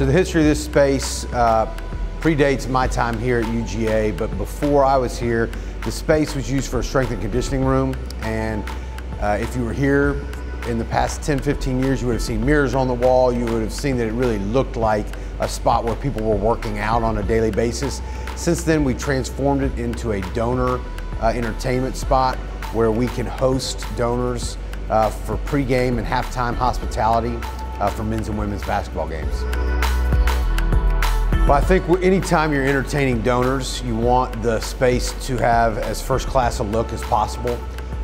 So the history of this space uh, predates my time here at UGA, but before I was here, the space was used for a strength and conditioning room. And uh, if you were here in the past 10, 15 years, you would have seen mirrors on the wall. You would have seen that it really looked like a spot where people were working out on a daily basis. Since then, we transformed it into a donor uh, entertainment spot where we can host donors uh, for pregame and halftime hospitality uh, for men's and women's basketball games. Well, I think anytime you're entertaining donors, you want the space to have as first class a look as possible.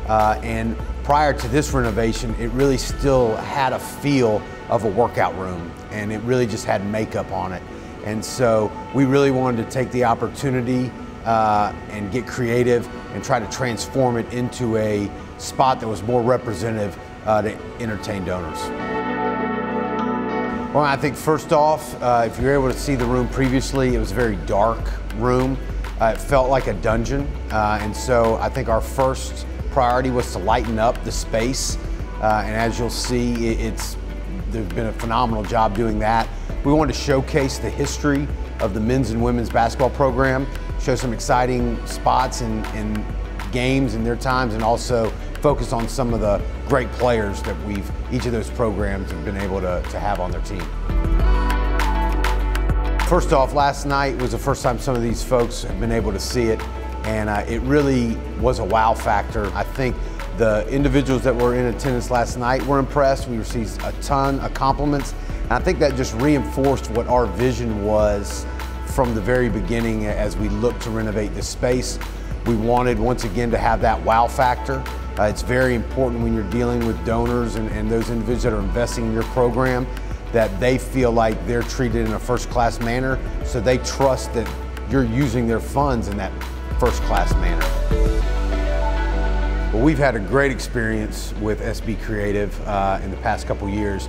Uh, and prior to this renovation, it really still had a feel of a workout room and it really just had makeup on it. And so we really wanted to take the opportunity uh, and get creative and try to transform it into a spot that was more representative uh, to entertain donors. Well, I think first off, uh, if you're able to see the room previously, it was a very dark room. Uh, it felt like a dungeon, uh, and so I think our first priority was to lighten up the space. Uh, and as you'll see, it, it's there's been a phenomenal job doing that. We wanted to showcase the history of the men's and women's basketball program, show some exciting spots and, and games in their times, and also focus on some of the great players that we've, each of those programs have been able to, to have on their team. First off, last night was the first time some of these folks have been able to see it, and uh, it really was a wow factor. I think the individuals that were in attendance last night were impressed. We received a ton of compliments, and I think that just reinforced what our vision was from the very beginning as we looked to renovate this space. We wanted, once again, to have that wow factor. Uh, it's very important when you're dealing with donors and, and those individuals that are investing in your program that they feel like they're treated in a first class manner, so they trust that you're using their funds in that first class manner. Well, we've had a great experience with SB Creative uh, in the past couple years.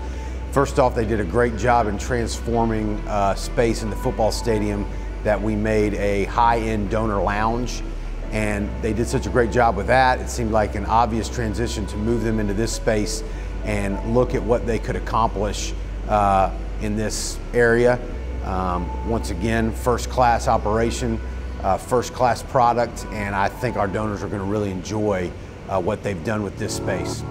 First off, they did a great job in transforming uh, space in the football stadium that we made a high-end donor lounge and they did such a great job with that. It seemed like an obvious transition to move them into this space and look at what they could accomplish uh, in this area. Um, once again, first class operation, uh, first class product, and I think our donors are going to really enjoy uh, what they've done with this space.